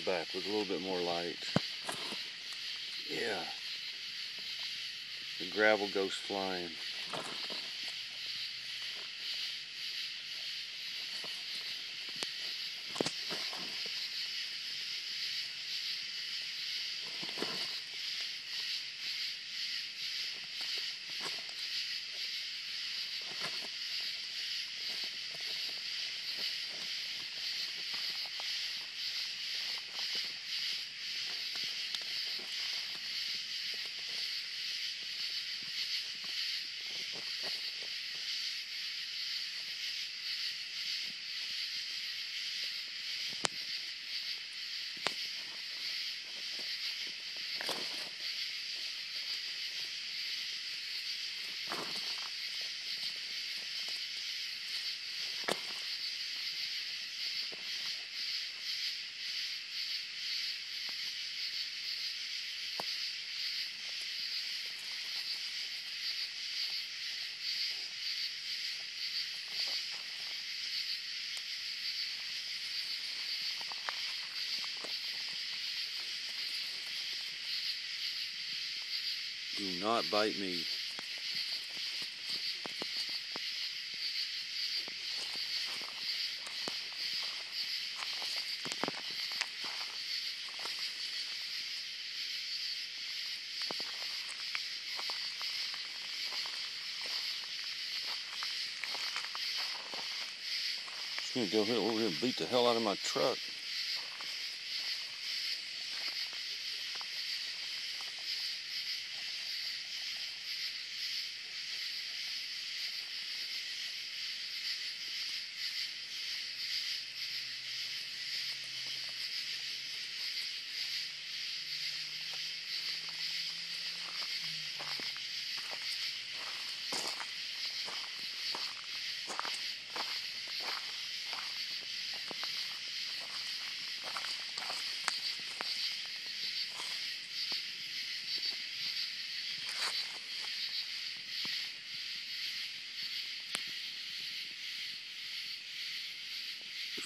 back with a little bit more light. Yeah. The gravel goes flying. Do not bite me. Just gonna go over here and beat the hell out of my truck.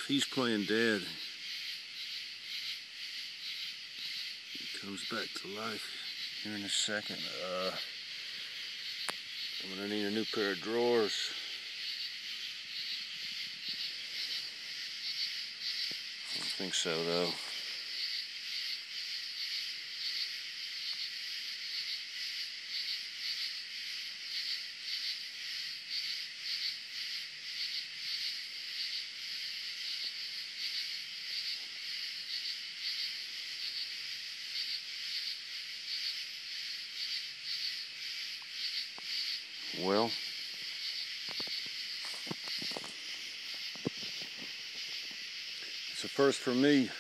He's playing dead, he comes back to life here in a second. Uh, I'm gonna need a new pair of drawers. I don't think so though. Well, it's a first for me.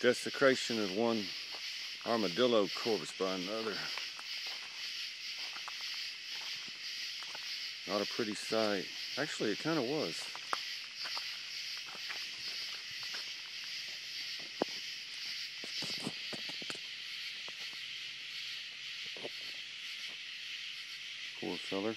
Desecration of one armadillo corpse by another. Not a pretty sight. Actually, it kind of was. Poor feller.